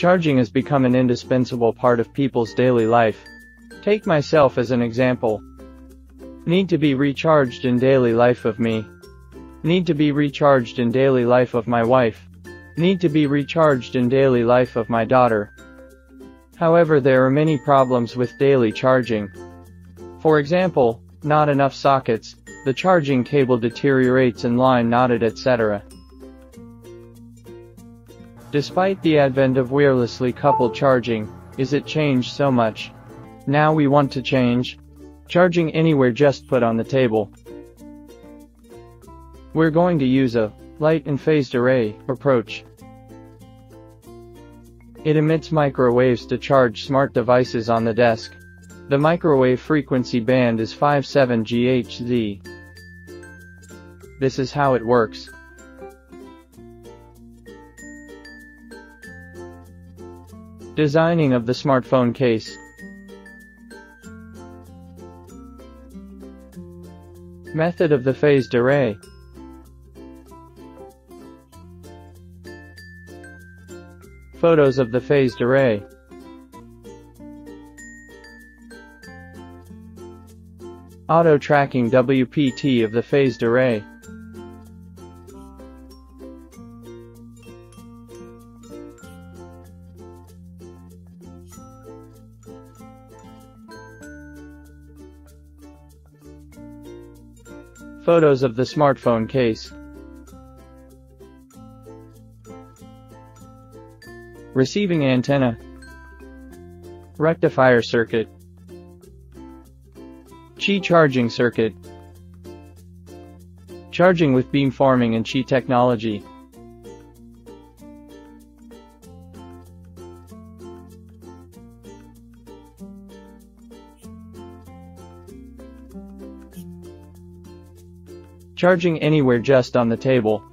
Charging has become an indispensable part of people's daily life. Take myself as an example. Need to be recharged in daily life of me. Need to be recharged in daily life of my wife. Need to be recharged in daily life of my daughter. However there are many problems with daily charging. For example, not enough sockets, the charging cable deteriorates and line knotted etc. Despite the advent of wirelessly coupled charging, is it changed so much? Now we want to change. Charging anywhere just put on the table. We're going to use a light and phased array approach. It emits microwaves to charge smart devices on the desk. The microwave frequency band is 57 GHz. This is how it works. Designing of the smartphone case. Method of the phased array. Photos of the phased array. Auto tracking WPT of the phased array. Photos of the smartphone case. Receiving antenna. Rectifier circuit. Qi charging circuit. Charging with beamforming and Qi technology. Charging anywhere just on the table.